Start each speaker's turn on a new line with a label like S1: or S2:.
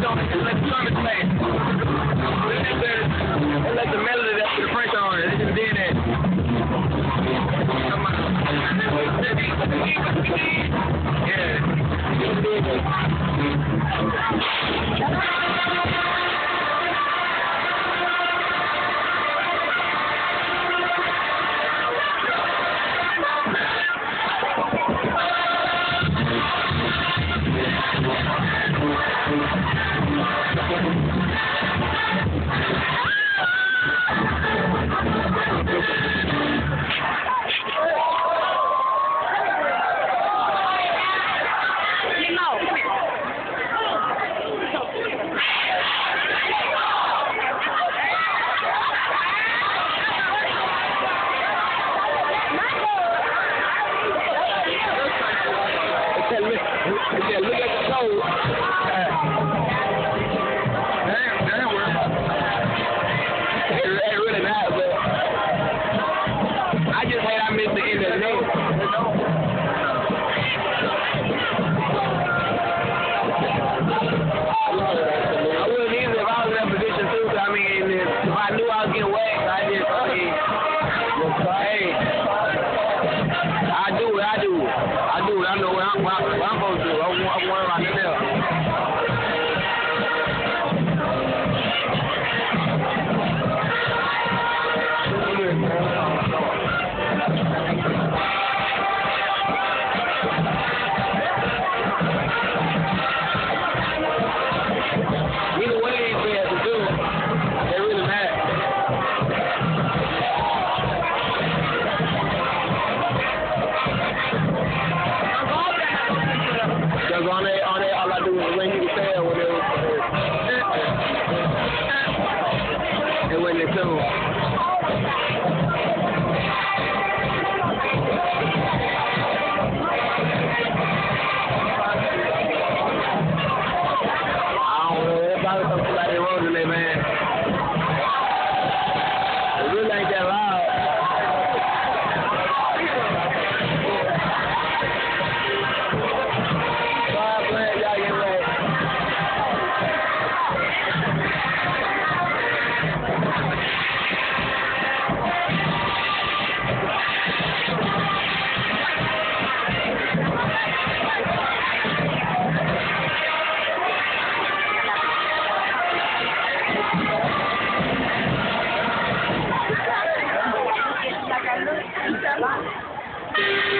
S1: French on it, electronic let the melody that's the French on it. They just did that. Yeah. adịghị ụra na onwe ha gba ọgụ ọnwụ Cause on on all I do is ring the bell when it and when it's over. thank you.